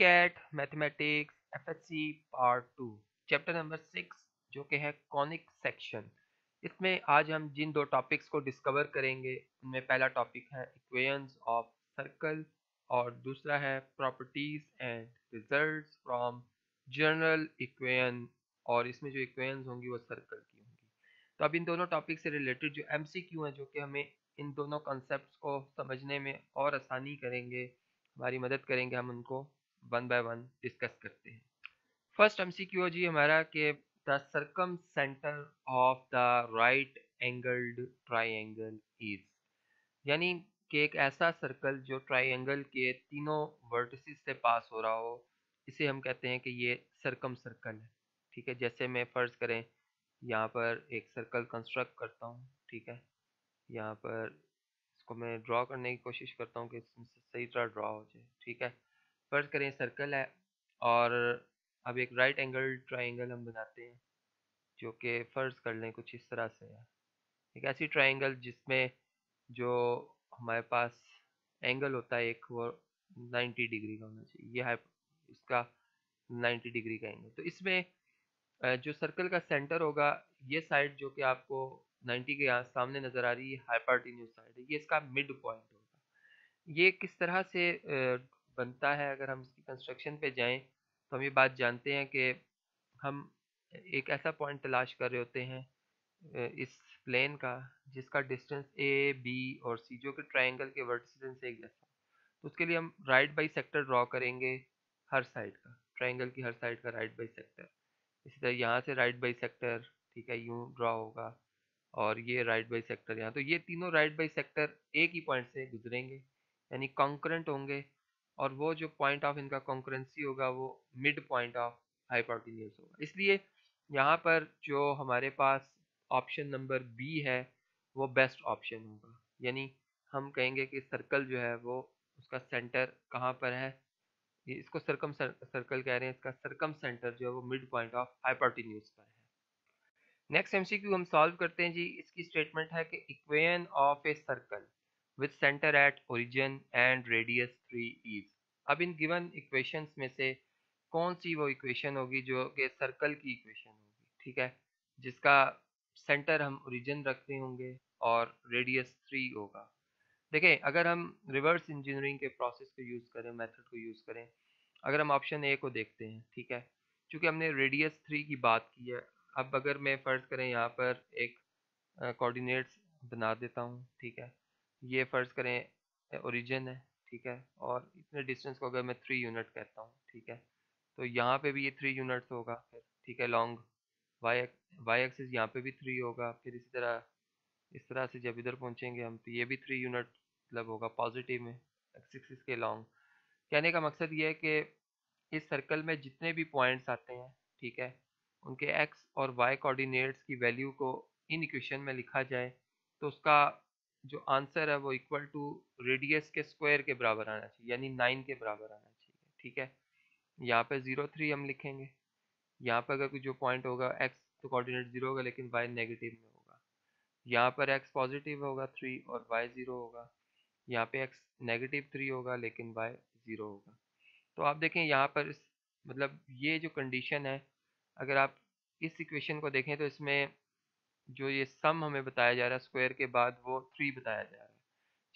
Cat mathematics F S C part two, chapter number six, जो कि है conic section. इसमें आज हम जिन दो टॉपिक्स को डिस्कवर करेंगे, उनमें पहला टॉपिक है इक्वेशंस ऑफ़ सर्कल और दूसरा है properties and results from general equation और इसमें जो इक्वेशंस होंगी वो सर्कल की होंगी। तो अब इन दोनों टॉपिक से रिलेटेड जो एम सी क्यू हैं, जो कि हमें इन दोनों कॉन्सेप्ट को समझने में और आसानी करेंगे, हमारी मदद करेंगे हम उनको। वन बाय वन डिस्कस करते हैं। फ़र्स्ट एमसीक्यू जी हमारा कि the circumcentre of the right angled triangle is यानी कि एक ऐसा सर्कल जो ट्राइंगल के तीनों वर्टिस से पास हो रहा हो, इसे हम कहते हैं कि ये सर्कम सर्कल है। ठीक है, जैसे मैं फ़र्ज़ करें, यहाँ पर एक सर्कल कंस्ट्रक्ट करता हूँ, ठीक है? यहाँ पर इसको मैं ड्रॉ करने की कोशिश करता हूँ कि सही तरह ड्रॉ हो जाए, ठीक है? फ़र्ज़ करें सर्कल है और अब एक राइट एंगल ट्राइंगल हम बनाते हैं, जो कि फ़र्ज़ कर लें कुछ इस तरह से है। एक ऐसी ट्राइंगल जिसमें जो हमारे पास एंगल होता है एक, वो 90 डिग्री का होना चाहिए। ये है, इसका 90 डिग्री का एंगल तो इसमें जो सर्कल का सेंटर होगा, ये साइड जो कि आपको 90 के यहाँ सामने नज़र आ रही है हाइपार्टीन्यूस साइड है, ये इसका मिड पॉइंट होगा। ये किस तरह से बनता है, अगर हम इसकी कंस्ट्रक्शन पे जाएँ तो हम ये बात जानते हैं कि हम एक ऐसा पॉइंट तलाश कर रहे होते हैं इस प्लेन का, जिसका डिस्टेंस ए बी और सी जो कि ट्राइंगल के वर्टिसेस से एक जैसा। तो उसके लिए हम राइट बाई सेक्टर ड्रॉ करेंगे हर साइड का ट्राइंगल की हर साइड का राइट बाई सेक्टर इसी तरह यहाँ से राइट बाई सेक्टर ठीक है, यूँ ड्रा होगा और ये राइट बाई सेक्टर यहाँ। तो ये तीनों राइट बाई सेक्टर एक ही पॉइंट से गुजरेंगे, यानी कॉन्करेंट होंगे। और वो जो पॉइंट ऑफ़ इनका कॉन्करेंसी होगा, वो मिड पॉइंट ऑफ़ हाइपोटेन्यूज होगा। इसलिए यहाँ पर जो हमारे पास ऑप्शन नंबर बी है, वो बेस्ट ऑप्शन होगा। यानी हम कहेंगे कि सर्कल जो है, वो उसका सेंटर कहाँ पर है? इसको सरकम सर्कल कह रहे हैं, इसका सरकम सेंटर जो है, वो मिड पॉइंट ऑफ़ हाइपोटेन्यूज पर है। नेक्स्ट एमसीक्यू हम सॉल्व करते हैं जी। इसकी स्टेटमेंट है कि equation of a circle with center at origin and radius 3 is. अब इन गिवन इक्वेशंस में से कौन सी वो इक्वेशन होगी जो कि सर्कल की इक्वेशन होगी, ठीक है? जिसका सेंटर हम ओरिजिन रखते होंगे और रेडियस थ्री होगा। देखें, अगर हम रिवर्स इंजीनियरिंग के प्रोसेस को यूज़ करें मेथड को यूज़ करें, अगर हम ऑप्शन ए को देखते हैं, ठीक है? चूँकि हमने रेडियस थ्री की बात की है, अब अगर मैं फ़र्ज़ करें, यहाँ पर एक कोऑर्डिनेट्स बना देता हूँ, ठीक है? ये फ़र्ज़ करें ओरिजिन है, ठीक है? और इतने डिस्टेंस को अगर मैं थ्री यूनिट कहता हूँ, ठीक है? तो यहाँ पे भी ये थ्री यूनिट्स होगा, फिर, ठीक है? लॉन्ग वाई वाई एक्सिस यहाँ पे भी थ्री होगा, फिर इसी तरह, इस तरह से जब इधर पहुँचेंगे हम तो ये भी थ्री यूनिट मतलब होगा पॉजिटिव में एक्स एक्सिस के लॉन्ग कहने का मकसद ये है कि इस सर्कल में जितने भी पॉइंट्स आते हैं, ठीक है? उनके एक्स और वाई कोऑर्डिनेट्स की वैल्यू को इन इक्वेशन में लिखा जाए तो उसका जो आंसर है वो इक्वल टू रेडियस के स्क्वायर के बराबर आना चाहिए, यानी नाइन के बराबर आना चाहिए, ठीक है? यहाँ पे ज़ीरो थ्री हम लिखेंगे। यहाँ पर अगर जो पॉइंट होगा एक्स तो कोऑर्डिनेट ज़ीरो होगा, लेकिन वाई नेगेटिव में होगा। यहाँ पर एक्स पॉजिटिव होगा थ्री और वाई ज़ीरो होगा। यहाँ पे एक्स नेगेटिव थ्री होगा, लेकिन वाई ज़ीरो होगा। तो आप देखें, यहाँ पर मतलब ये जो कंडीशन है, अगर आप इस इक्वेशन को देखें तो इसमें जो ये सम हमें बताया जा रहा है स्क्वायर के बाद वो थ्री बताया जा रहा है।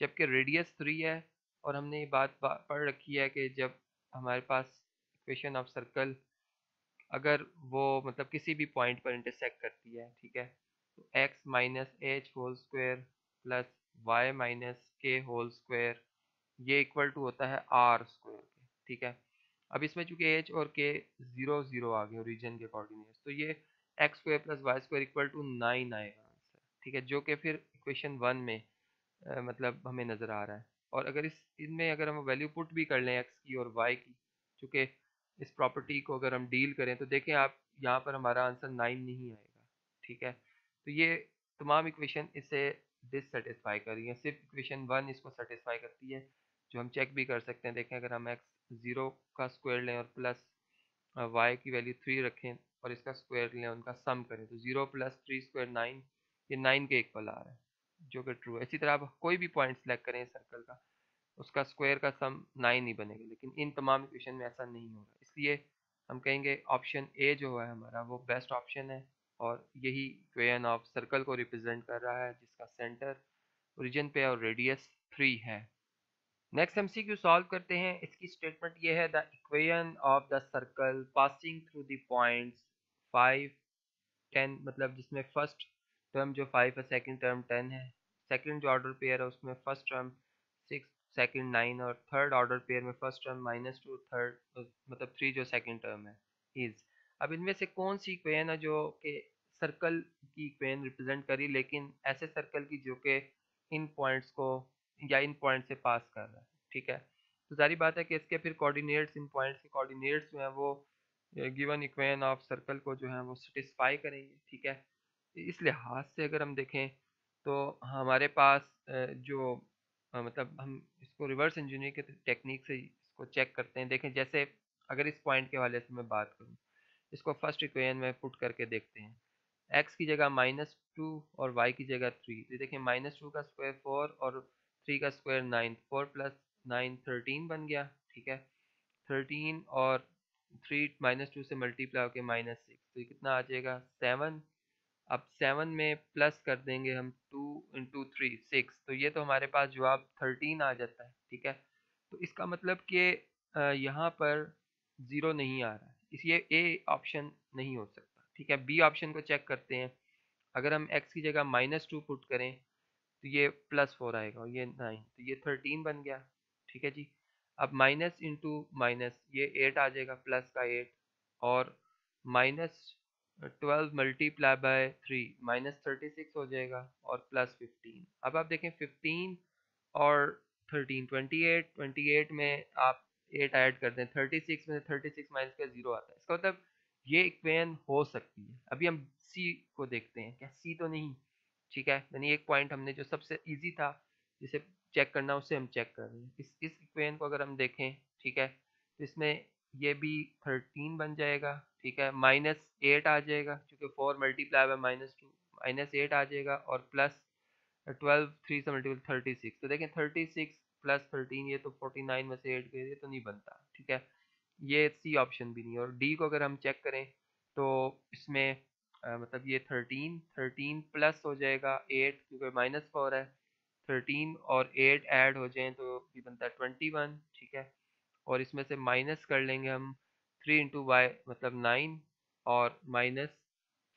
जबकि रेडियस थ्री है और हमने ये बात पढ़ रखी है कि जब हमारे पास इक्वेशन ऑफ़ सर्कल अगर वो मतलब किसी भी पॉइंट पर इंटरसेक्ट करती है, ठीक है तो x minus h whole square plus y minus k whole square ये इक्वल टू होता है आर स्क्वायर के, ठीक है। अब इसमें चूँकि एच और के ज़ीरो ज़ीरो आ गए ओरिजिन के कोऑर्डिनेट्स तो ये x square plus y square equal to nine आएगा आंसर ठीक है? जो कि फिर इक्वेशन वन में आ, मतलब हमें नज़र आ रहा है। और अगर इस इनमें अगर हम वैल्यू पुट भी कर लें एक्स की और वाई की चूँकि इस प्रॉपर्टी को अगर हम डील करें तो देखें आप यहाँ पर हमारा आंसर नाइन नहीं आएगा ठीक है? तो ये तमाम इक्वेशन इसे डिससेटिस्फाई कर रही है। सिर्फ़ इक्वेशन वन इसको सेटिस्फाई करती है जो हम चेक भी कर सकते हैं। देखें अगर हम एक्स ज़ीरो का स्क्वायर लें और प्लस वाई की वैल्यू थ्री रखें और इसका स्क्वायर लें, उनका सम करें तो zero plus three square nine ये नाइन के इक्वल आ रहा है, जो कि ट्रू है। इसी तरह आप कोई भी पॉइंट सेलेक्ट करें सर्कल का, उसका स्क्वायर का सम नाइन ही बनेगा, लेकिन इन तमाम इक्वेशन में ऐसा नहीं होगा। इसलिए हम कहेंगे ऑप्शन ए जो है हमारा, वो बेस्ट ऑप्शन है, और यही इक्वेशन ऑफ़ सर्कल को रिप्रेजेंट कर रहा है, जिसका सेंटर ओरिजिन पे और रेडियस थ्री है। नेक्स्ट एम सी सॉल्व करते हैं। इसकी स्टेटमेंट ये है the equation of the circle passing through the points five ten मतलब जिसमें फ़र्स्ट टर्म जो फाइव है सेकंड टर्म टेन है। सेकंड जो ऑर्डर पेयर है, उसमें first term six second nine और थर्ड ऑर्डर पेयर में first term minus two third मतलब थ्री जो सेकंड टर्म है इज़ अब इनमें से कौन सी इक्वेशन है जो कि सर्कल की इक्वेशन रिप्रेजेंट करी, लेकिन ऐसे सर्कल की जो कि इन पॉइंट्स को या इन पॉइंट से पास कर रहा है, ठीक है? तो सारी बात है कि इसके फिर कोऑर्डिनेट्स इन पॉइंट्स के कोऑर्डिनेट्स जो हैं वो गिवन इक्वेशन ऑफ़ सर्कल को जो है वो सेटिस्फाई करेंगे, ठीक है? इस लिहाज से अगर हम देखें तो हमारे पास जो मतलब हम इसको रिवर्स इंजीनियर के टेक्निक से इसको चेक करते हैं। देखें, जैसे अगर इस पॉइंट के हवाले से मैं बात करूँ, इसको फ़र्स्ट इक्वेशन में पुट करके देखते हैं। एक्स की जगह माइनस टू और वाई की जगह थ्री तो देखें माइनस टू का स्क्वायर फोर और थ्री का square nine four plus nine thirteen बन गया, ठीक है? थर्टीन और थ्री माइनस टू से मल्टीप्लाई होकर माइनस सिक्स तो ये कितना आ जाएगा? सेवन अब सेवन में प्लस कर देंगे हम टू इंटू थ्री सिक्स तो ये तो हमारे पास जवाब थर्टीन आ जाता है, ठीक है? तो इसका मतलब कि यहाँ पर ज़ीरो नहीं आ रहा है। इसलिए ए ऑप्शन नहीं हो सकता, ठीक है? बी ऑप्शन को चेक करते हैं। अगर हम एक्स की जगह माइनस टू पुट करें तो ये प्लस फोर आएगा ये नाइन तो ये थर्टीन बन गया, ठीक है जी? अब माइनस इंटू माइनस, ये एट आ जाएगा प्लस का एट, और minus twelve multiply by three, minus thirty six हो जाएगा, और प्लस फिफ्टीन। अब आप देखें, फिफ्टीन और thirteen, twenty eight twenty eight में आप एट ऐड कर दें, थर्टी सिक्स में थर्टी सिक्स माइनस का ज़ीरो आता है। इसका मतलब ये इक्वेशन हो सकती है। अभी हम सी को देखते हैं। क्या सी तो नहीं? ठीक है? यानी एक पॉइंट हमने जो सबसे ईजी था जिसे चेक करना उसे हम चेक कर रहे हैं। इस इस इक्वेशन को अगर हम देखें ठीक है तो इसमें ये भी थर्टीन बन जाएगा ठीक है माइनस एट आ जाएगा क्योंकि four multiply by minus two minus eight आ जाएगा और प्लस ट्वेल्व थ्री से मल्टीपल थर्टी सिक्स। तो देखें थर्टी सिक्स प्लस थर्टीन ये तो फोर्टी नाइन में से एट गए ये तो नहीं बनता ठीक है। ये सी ऑप्शन भी नहीं और डी को अगर हम चेक करें तो इसमें आ, मतलब ये थर्टीन थर्टीन प्लस हो जाएगा एट क्योंकि माइनस फोर है थर्टीन और एट ऐड हो जाएँ तो ये बनता है ट्वेंटी वन ठीक है? और इसमें से माइनस कर लेंगे हम थ्री इंटू वाई मतलब नाइन और माइनस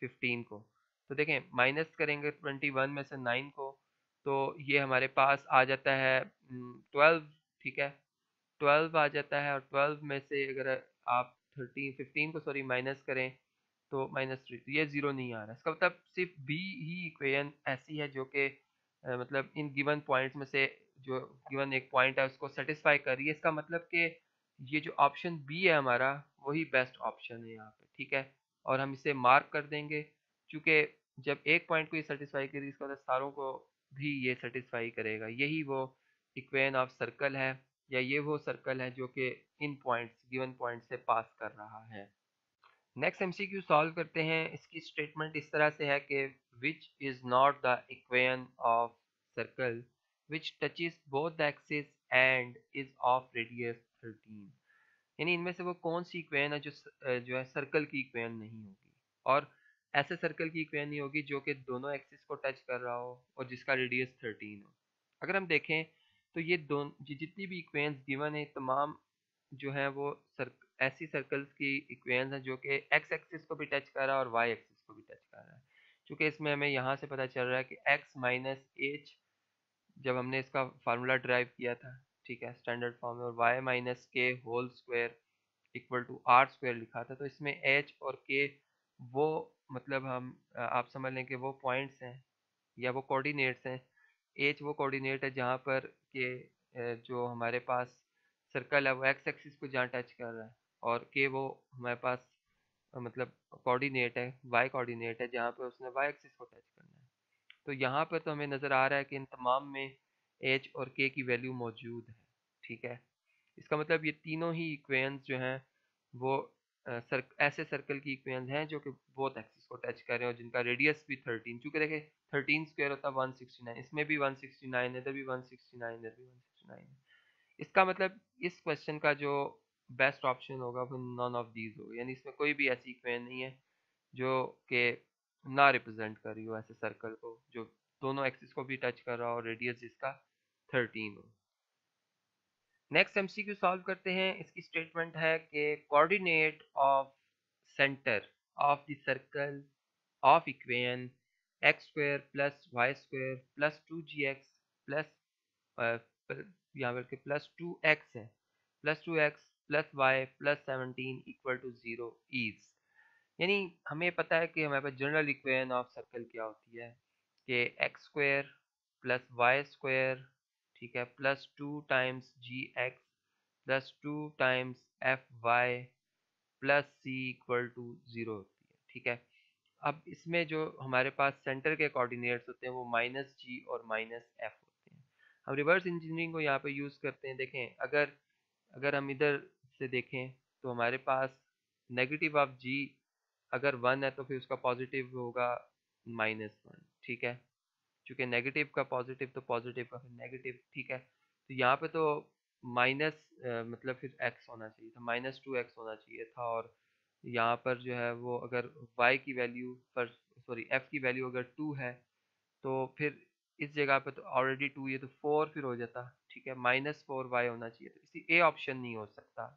फिफ्टीन को। तो देखें माइनस करेंगे ट्वेंटी वन में से नाइन को तो ये हमारे पास आ जाता है ट्वेल्व ठीक है? ट्वेल्व आ जाता है और ट्वेल्व में से अगर आप थर्टीन फिफ्टीन को सॉरी माइनस करें तो माइनस थ्री तो ये ज़ीरो नहीं आ रहा। इसका मतलब सिर्फ़ बी ही इक्वेशन ऐसी है जो कि मतलब इन गिवन पॉइंट्स में से जो गिवन एक पॉइंट है उसको सेटिस्फाई कर रही है इसका मतलब कि ये जो ऑप्शन बी है हमारा, वही बेस्ट ऑप्शन है यहाँ पे, ठीक है? और हम इसे मार्क कर देंगे। क्योंकि जब एक पॉइंट को ये सेटिस्फाई करेगी इसका मतलब सारों को भी ये सेटिस्फाई करेगा। यही वो इक्वेन ऑफ़ सर्कल है, या ये वो सर्कल है जो कि इन पॉइंट्स गिवन पॉइंट से पास कर रहा है। नेक्स्ट एमसीक्यू सॉल्व करते हैं। इसकी स्टेटमेंट इस तरह से है कि which is not the equation of circle which touches both the axis and is of radius 13 यानी इनमें से वो कौन सी इक्वेशन है जो जो है सर्कल की इक्वेशन नहीं होगी? और ऐसे सर्कल की इक्वेशन नहीं होगी जो कि दोनों एक्सिस को टच कर रहा हो और जिसका रेडियस 13 हो। अगर हम देखें तो ये दोनों जितनी भी इक्वेशन गिवन है तमाम जो है वो सर, ऐसी सर्कल्स की इक्वेशन है जो कि एक्स एक्सिस को भी टच कर रहा है और वाई एक्सिस को भी टच कर रहा है। क्योंकि इसमें हमें यहाँ से पता चल रहा है कि एक्स माइनस एच जब हमने इसका फार्मूला ड्राइव किया था, ठीक है स्टैंडर्ड फॉर्म में, और y minus k whole square equal to r square लिखा था तो इसमें एच और के वो मतलब हम आप समझ लें कि वो पॉइंट्स हैं या वो कोऑर्डिनेट्स हैं। एच वो कोऑर्डिनेट है जहाँ पर के जो हमारे पास सर्कल है, वो एक्स एक्सिस को जहाँ टच कर रहा है। और के वो हमारे पास मतलब कोऑर्डिनेट है वाई कोऑर्डिनेट है जहाँ पर उसने वाई एक्सिस को टच करना है। तो यहाँ पर तो हमें नज़र आ रहा है कि इन तमाम में एच और के की वैल्यू मौजूद है ठीक है? इसका मतलब ये तीनों ही इक्वेंस जो हैं वो सर, ऐसे सर्कल की इक्वेंस हैं जो कि बहुत एक्सिस को टच कर रहे हैं और जिनका रेडियस भी थर्टीन चूँकि देखें थर्टीन स्क्वायर होता है वन सिक्सटी नाइन इसमें भी वन सिक्सटी नाइन इधर भी वन सिक्सटी नाइन इधर भी वन सिक्सटी नाइन इसका मतलब इस क्वेश्चन का जो बेस्ट ऑप्शन होगा वो नॉन ऑफ़ दीज हो यानी इसमें कोई भी ऐसी इक्वेशन नहीं है, जो कि ना रिप्रेजेंट कर रही हो ऐसे सर्कल को, जो दोनों एक्सिस को भी टच कर रहा हो रेडियस जिसका थर्टीन हो। नेक्स्ट एमसीक्यू सॉल्व करते हैं। इसकी स्टेटमेंट है कि coordinate of centre of the circle of equation x square plus y square plus two g x plus यहाँ पर प्लस टू एक्स है। Plus two x plus y plus seventeen equal to zero is यानी हमें पता है कि हमारे पास जनरल इक्वेशन ऑफ़ सर्कल क्या होती है? कि x square plus y square ठीक है plus two times g x plus two times f y plus c equal to zero होती है, ठीक है? अब इसमें जो हमारे पास सेंटर के कोऑर्डिनेट्स होते हैं वो माइनस जी और माइनस एफ़ होते हैं। हम रिवर्स इंजीनियरिंग को यहाँ पे यूज़ करते हैं, देखें, अगर अगर हम इधर से देखें तो हमारे पास नेगेटिव ऑफ़ जी अगर वन है तो फिर उसका पॉजिटिव होगा माइनस वन ठीक है? चूँकि नेगेटिव का पॉजिटिव तो पॉजिटिव का फिर नेगेटिव ठीक है? तो यहाँ पे तो माइनस मतलब फिर एक्स होना चाहिए था माइनस टू एक्स होना चाहिए था, और यहाँ पर जो है वो अगर वाई की वैल्यू पर सॉरी एफ़ की वैल्यू अगर टू है तो फिर इस जगह पे तो ऑलरेडी टू ये तो फोर फिर हो जाता, ठीक है? माइनस फोर वाई होना चाहिए तो इसी ए ऑप्शन नहीं हो सकता।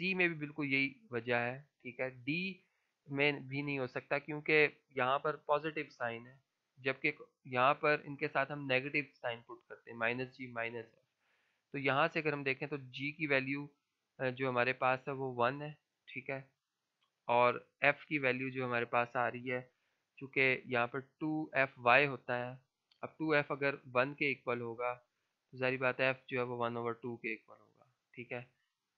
सी में भी बिल्कुल यही वजह है, ठीक है? डी में भी नहीं हो सकता क्योंकि यहाँ पर पॉजिटिव साइन है, जबकि यहाँ पर इनके साथ हम नेगेटिव साइन पुट करते हैं माइनस जी माइनस एफ़ तो यहाँ से अगर हम देखें तो जी की वैल्यू जो हमारे पास है वो वन है, ठीक है? और एफ़ की वैल्यू जो हमारे पास आ रही है, चूँकि यहाँ पर टू एफ़ वाई होता है, अब टू एफ़ अगर वन के इक्वल होगा तो सारी बात है एफ़ जो है वो वन ओवर टू के इक्वल होगा, ठीक है?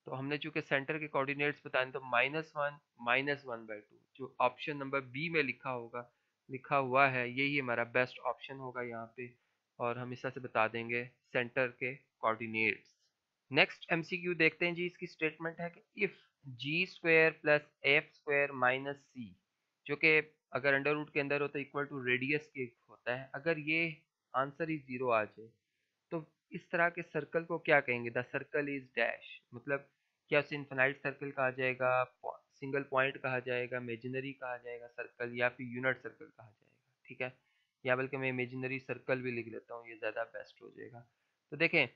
तो हमने चूँकि सेंटर के कोऑर्डिनेट्स बताए तो minus one minus one by two जो ऑप्शन नंबर बी में लिखा होगा, लिखा हुआ है, यही हमारा बेस्ट ऑप्शन होगा यहाँ पे, और हम इस तरह से बता देंगे सेंटर के कोऑर्डिनेट्स नेक्स्ट एमसीक्यू देखते हैं जी, इसकी स्टेटमेंट है कि if g square plus f square minus c जो कि अगर अंडर रूट के अंदर हो तो इक्वल टू रेडियस के होता है, अगर ये आंसर ही ज़ीरो आ जाए तो इस तरह के सर्कल को क्या कहेंगे? द सर्कल इज़ डैश मतलब क्या उसे इन्फिनाइट सर्कल कहा जाएगा? सिंगल पॉइंट कहा जाएगा? इमेजिनरी कहा जाएगा सर्कल या फिर यूनिट सर्कल कहा जाएगा? ठीक है? या बल्कि मैं इमेजिनरी सर्कल भी लिख लेता हूँ ये ज़्यादा बेस्ट हो जाएगा। तो देखें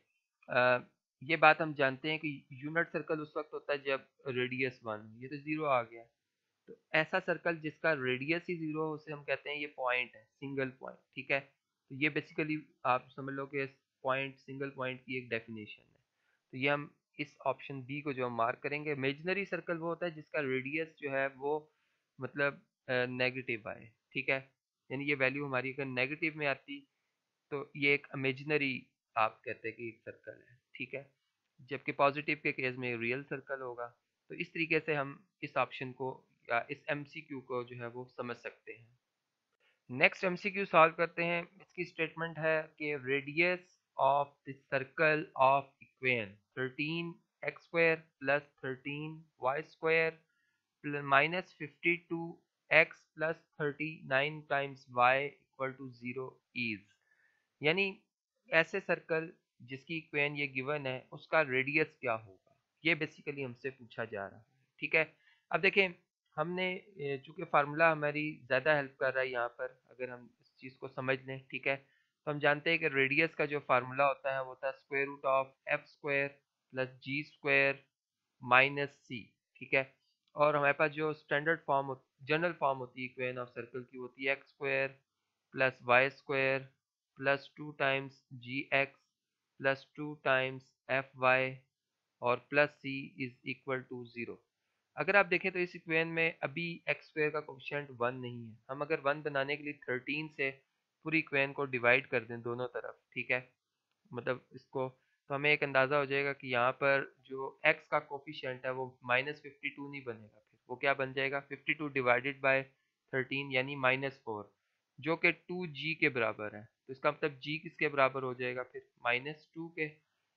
आ, ये बात हम जानते हैं कि यूनिट सर्कल उस वक्त होता है जब रेडियस वन ये तो ज़ीरो आ गया। तो ऐसा सर्कल जिसका रेडियस ही ज़ीरो उसे हम कहते हैं ये पॉइंट है सिंगल पॉइंट ठीक है? तो ये बेसिकली आप समझ लो कि पॉइंट सिंगल पॉइंट की एक डेफिनेशन है। तो ये हम इस ऑप्शन बी को जो हम मार्क करेंगे इमेजनरी सर्कल वो होता है जिसका रेडियस जो है वो मतलब नेगेटिव आए, ठीक है? यानी ये वैल्यू हमारी अगर नेगेटिव में आती तो ये एक इमेजनरी आप कहते हैं कि एक सर्कल है, ठीक है? जबकि पॉजिटिव के केस में रियल सर्कल होगा तो इस तरीके से हम इस ऑप्शन को, या इस एमसीक्यू को जो है वो समझ सकते हैं। नेक्स्ट एमसीक्यू सॉल्व करते हैं। इसकी स्टेटमेंट है कि radius of the circle of equation 13 x square plus 13 y square plus minus 52 x plus 39 times y equal to zero is. यानी ऐसे सर्कल जिसकी इक्वेन ये गिवन है, उसका रेडियस क्या होगा? ये बेसिकली हमसे पूछा जा रहा है, ठीक है? अब देखें, हमने चूँकि फार्मूला हमारी ज़्यादा हेल्प कर रहा है यहाँ पर, अगर हम इस चीज़ को समझ लें, ठीक है? तो हम जानते हैं कि रेडियस का जो फार्मूला होता है, वो होता है square root of f square plus g square minus c ठीक है? और हमारे पास जो स्टैंडर्ड फॉर्म जनरल फॉर्म होती है इक्वेशन ऑफ़ सर्कल की होती है x square plus y square plus two times g x plus two times f y और plus c is equal to zero अगर आप देखें तो इस इक्वेशन में अभी एक्स स्क्वायर का कोफिशिएंट वन नहीं है। हम अगर वन बनाने के लिए थर्टीन से पूरी इक्वेशन को डिवाइड कर दें दोनों तरफ़, ठीक है? मतलब इसको तो हमें एक अंदाज़ा हो जाएगा कि यहाँ पर जो x का कोफिशियंट है वो माइनस फिफ्टी टू नहीं बनेगा फिर। वो क्या बन जाएगा? Fifty two divided by thirteen यानी माइनस फोर जो कि टू जी के बराबर है। तो इसका मतलब g किसके बराबर हो जाएगा फिर? माइनस टू के।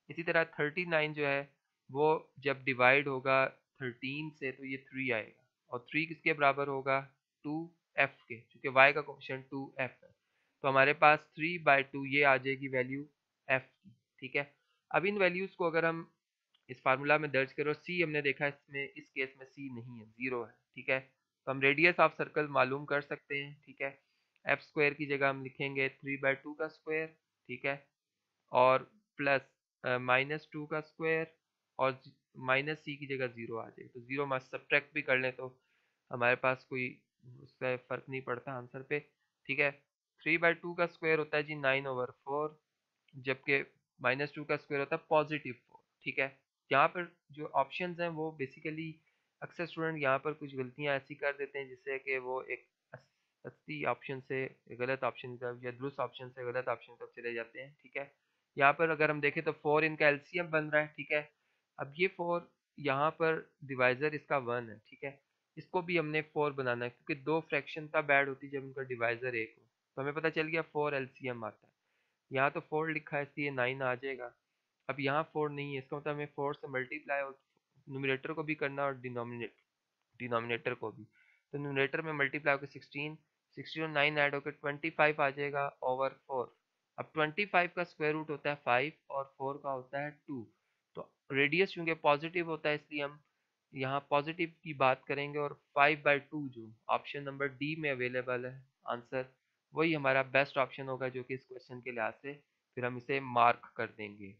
इसी तरह थर्टी नाइन जो है, वो जब डिवाइड होगा थर्टीन से तो ये थ्री आएगा। और थ्री किसके बराबर होगा? टू एफ़ के, क्योंकि वाई का क्वेश्चन टू एफ़ है। तो हमारे पास थ्री बाई टू ये आ जाएगी वैल्यू एफ़ की, ठीक है? अब इन वैल्यूज़ को अगर हम इस फार्मूला में दर्ज करो सी हमने देखा इसमें, इस केस में सी नहीं है ज़ीरो है, ठीक है? तो हम रेडियस ऑफ़ सर्कल मालूम कर सकते हैं, ठीक है? एफ़ स्क्वायर की जगह हम लिखेंगे थ्री बाई टू का स्क्वायर ठीक है? और प्लस माइनस टू का स्क्वायर और माइनस सी की जगह ज़ीरो आ जाए तो ज़ीरो मास सब्ट्रैक्ट भी कर लें तो हमारे पास कोई उसका फ़र्क नहीं पड़ता आंसर पे, ठीक है? थ्री बाई टू का स्क्वायर होता है जी नाइन ओवर फोर, जबकि माइनस टू का स्क्वायर होता है पॉजिटिव फोर, ठीक है? यहाँ पर जो ऑप्शन हैं वो बेसिकली अक्सर स्टूडेंट यहाँ पर कुछ गलतियाँ ऐसी कर देते हैं जिससे कि वो एक अस्सी ऑप्शन से गलत ऑप्शन की तरफ़ या दुरुस्त ऑप्शन से गलत ऑप्शन की तरफ़ चले जाते हैं, ठीक है? यहाँ पर अगर हम देखें तो फोर इनका एलसीएम बन रहा है, ठीक है? अब ये फोर यहाँ पर डिवाइजर इसका वन है, ठीक है? इसको भी हमने फोर बनाना है, क्योंकि दो फ्रैक्शन तब ऐड होती है जब उनका डिवाइजर एक हो। तो हमें पता चल गया फोर एलसीएम आता है। यहाँ तो फोर लिखा है, इसलिए नाइन आ जाएगा। अब यहाँ फोर नहीं है, इसका मतलब हमें फोर से मल्टीप्लाई और नोमिनेटर को भी करना और डिनोमिनेट डिनोमिनेटर को भी। तो नोमिनेटर में मल्टीप्लाई होकर सिक्सटीन सिक्सटीन और नाइन ऐड होकर ट्वेंटी फाइव आ जाएगा ओवर फोर अब ट्वेंटी फाइव का स्क्वायर रूट होता है फाइव और फोर का होता है टू तो रेडियस चूँकि पॉजिटिव होता है, इसलिए हम यहाँ पॉजिटिव की बात करेंगे और फाइव बाई टू जो ऑप्शन नंबर डी में अवेलेबल है आंसर वही हमारा बेस्ट ऑप्शन होगा जो कि इस क्वेश्चन के लिहाज से फिर हम इसे मार्क कर देंगे।